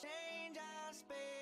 change our space.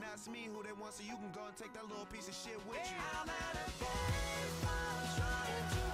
Now it's me who they want, so you can go and take that little piece of shit with you. I'm at a baseball trying to